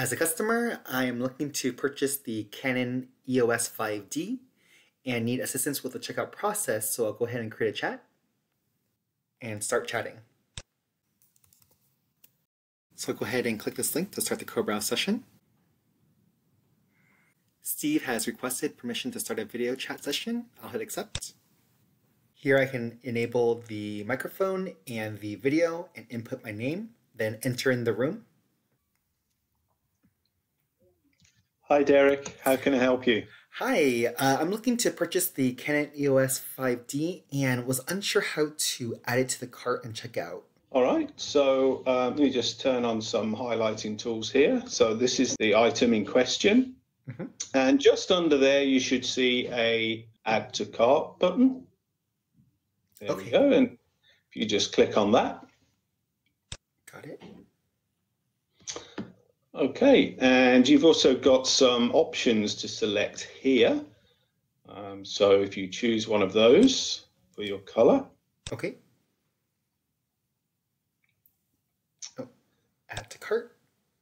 As a customer, I am looking to purchase the Canon EOS 5D and need assistance with the checkout process, so I'll go ahead and create a chat and start chatting. So I'll go ahead and click this link to start the co-browse session. Steve has requested permission to start a video chat session. I'll hit accept. Here I can enable the microphone and the video and input my name, then enter in the room. Hi, Derek. How can I help you? Hi, uh, I'm looking to purchase the Canon EOS 5D and was unsure how to add it to the cart and check out. All right, so um, let me just turn on some highlighting tools here. So this is the item in question. Mm-hmm. And just under there, you should see a add to cart button. There okay. we go. And if you just click on that. Got it. Okay, and you've also got some options to select here. Um, so if you choose one of those for your color. Okay. Oh, add to cart.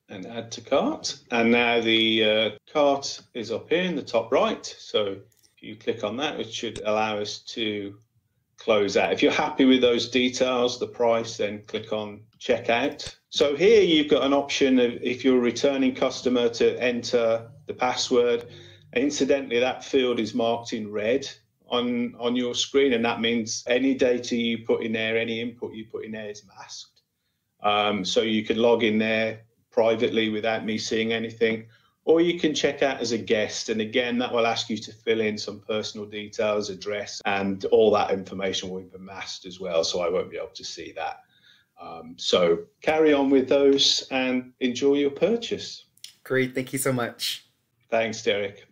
And add to cart. And now the uh, cart is up here in the top right. So if you click on that, it should allow us to close out. If you're happy with those details, the price, then click on checkout. So here you've got an option of if you're a returning customer to enter the password. Incidentally, that field is marked in red on, on your screen, and that means any data you put in there, any input you put in there is masked. Um, so you can log in there privately without me seeing anything or you can check out as a guest. And again, that will ask you to fill in some personal details, address, and all that information will be masked as well. So I won't be able to see that. Um, so carry on with those and enjoy your purchase. Great. Thank you so much. Thanks, Derek.